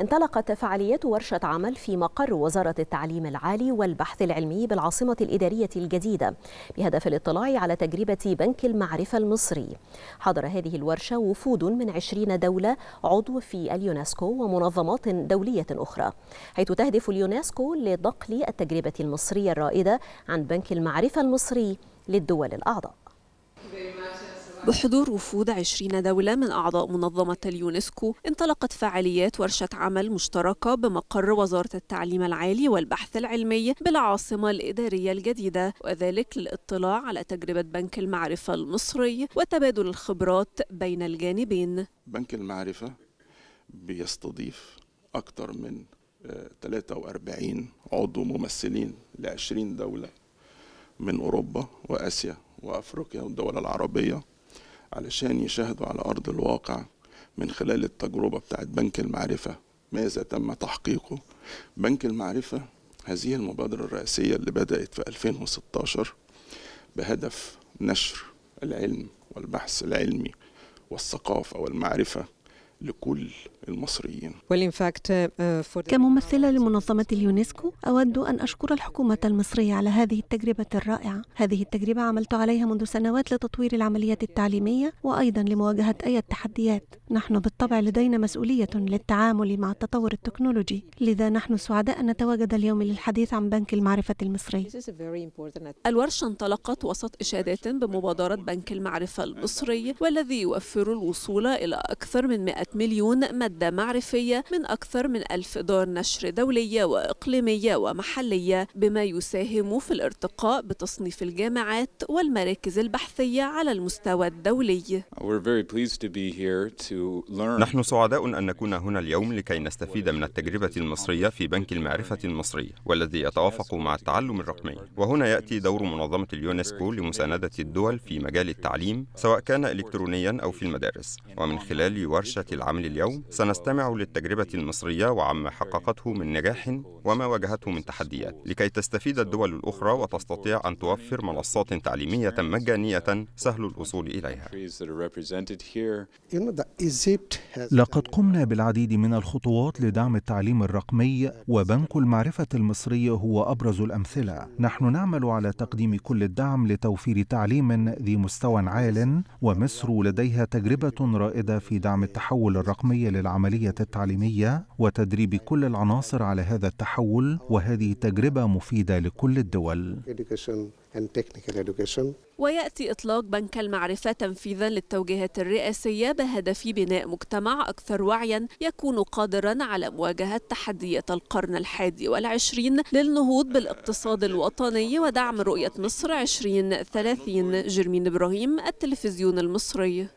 انطلقت فعاليات ورشة عمل في مقر وزارة التعليم العالي والبحث العلمي بالعاصمة الإدارية الجديدة بهدف الاطلاع على تجربة بنك المعرفة المصري. حضر هذه الورشة وفود من عشرين دولة عضو في اليونسكو ومنظمات دولية أخرى حيث تهدف اليونسكو لنقل التجربة المصرية الرائدة عن بنك المعرفة المصري للدول الأعضاء. بحضور وفود 20 دولة من أعضاء منظمة اليونسكو انطلقت فعاليات ورشة عمل مشتركة بمقر وزارة التعليم العالي والبحث العلمي بالعاصمة الإدارية الجديدة وذلك للاطلاع على تجربة بنك المعرفة المصري وتبادل الخبرات بين الجانبين. بنك المعرفة بيستضيف أكثر من 43 عضو ممثلين ل 20 دولة من أوروبا وآسيا وأفريقيا والدول العربية. علشان يشاهدوا على أرض الواقع من خلال التجربة بتاعت بنك المعرفة. ماذا تم تحقيقه؟ بنك المعرفة هذه المبادرة الرئاسية اللي بدأت في 2016 بهدف نشر العلم والبحث العلمي والثقافة والمعرفة لكل المصريين. كممثلة لمنظمة اليونسكو أود أن أشكر الحكومة المصرية على هذه التجربة الرائعة. هذه التجربة عملت عليها منذ سنوات لتطوير العمليات التعليمية وأيضا لمواجهة أي التحديات. نحن بالطبع لدينا مسؤولية للتعامل مع التطور التكنولوجي لذا نحن سعداء أن نتواجد اليوم للحديث عن بنك المعرفة المصري. الورشة انطلقت وسط إشادات بمبادرة بنك المعرفة المصري والذي يوفر الوصول إلى أكثر من 100 مليون مادة معرفية من أكثر من ألف دار نشر دولية وإقليمية ومحلية بما يساهم في الارتقاء بتصنيف الجامعات والمراكز البحثية على المستوى الدولي. نحن سعداء أن نكون هنا اليوم لكي نستفيد من التجربة المصرية في بنك المعرفة المصري والذي يتوافق مع التعلم الرقمي. وهنا يأتي دور منظمة اليونسكو لمساندة الدول في مجال التعليم سواء كان إلكترونيا أو في المدارس. ومن خلال ورشة العمل اليوم سنستمع للتجربة المصرية وعما حققته من نجاح وما واجهته من تحديات لكي تستفيد الدول الأخرى وتستطيع أن توفر منصات تعليمية مجانية سهل الوصول إليها. لقد قمنا بالعديد من الخطوات لدعم التعليم الرقمي وبنك المعرفة المصري هو أبرز الأمثلة. نحن نعمل على تقديم كل الدعم لتوفير تعليم ذي مستوى عال ومصر لديها تجربة رائدة في دعم التحول الرقمي للعملية التعليمية وتدريب كل العناصر على هذا التحول وهذه تجربة مفيدة لكل الدول. ويأتي إطلاق بنك المعرفة تنفيذا للتوجيهات الرئاسية بهدف بناء مجتمع أكثر وعيا يكون قادرا على مواجهة تحديات القرن الحادي والعشرين للنهوض بالاقتصاد الوطني ودعم رؤية مصر 2030 جرمين إبراهيم التلفزيون المصري.